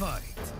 Fight.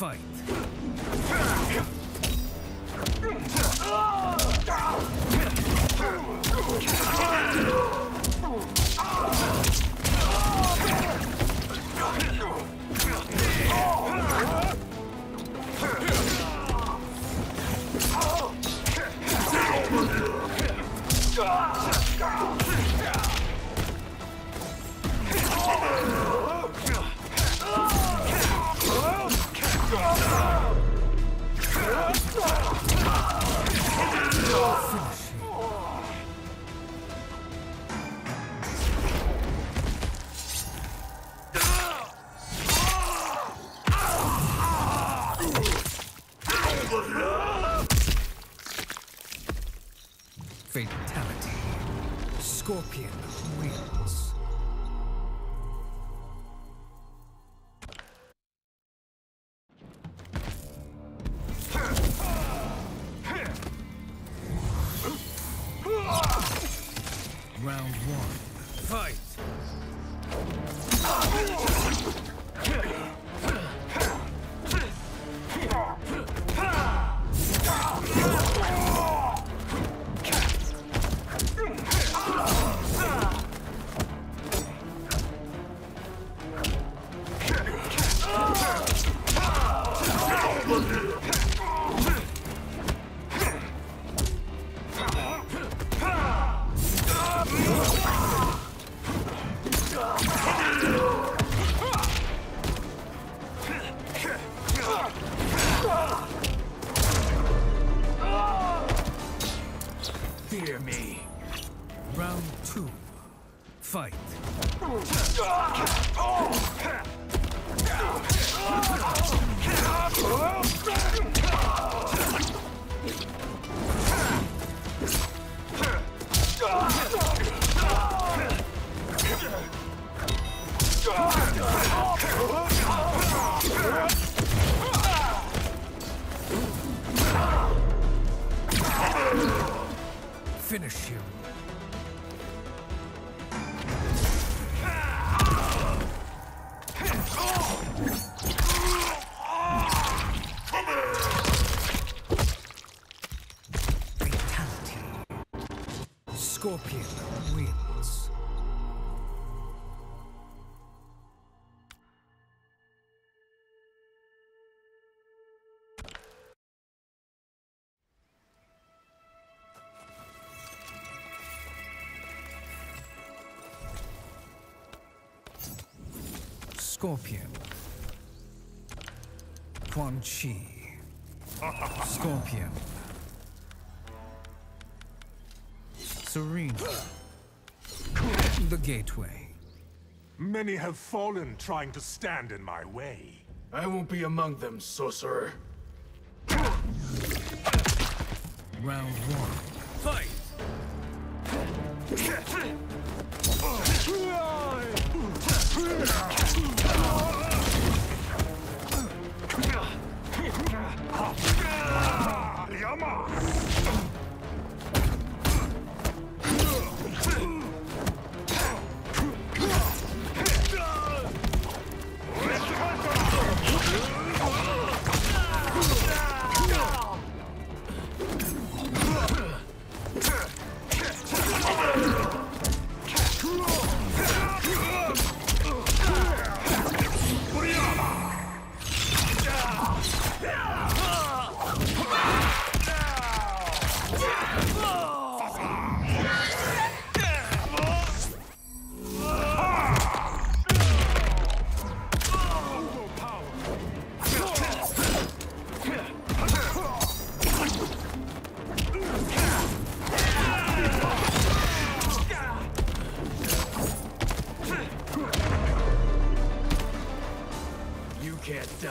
Fight. Scorpion wins. Round one. Fight! Finish him. Scorpion wins. Scorpion. Quan Chi. Scorpion. Sareena. The Gateway. Many have fallen trying to stand in my way. I won't be among them, sorcerer. Round one. Fight!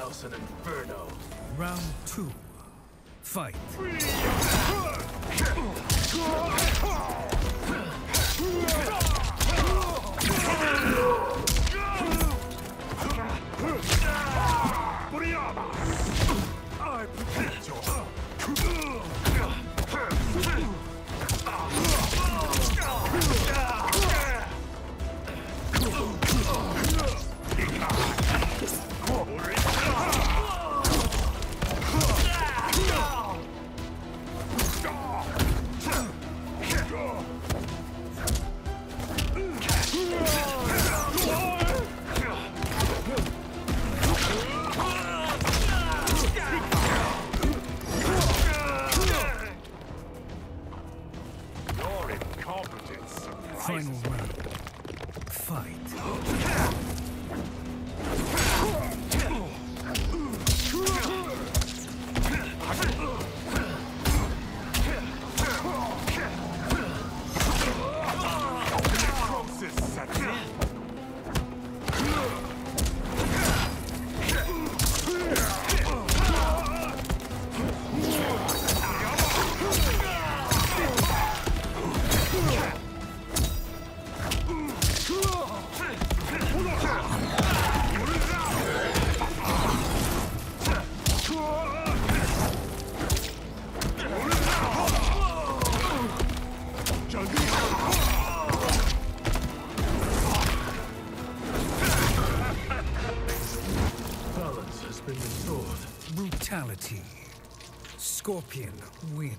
House and Inferno. Round two. Fight. Incompetence Final round. Fight. Scorpion win.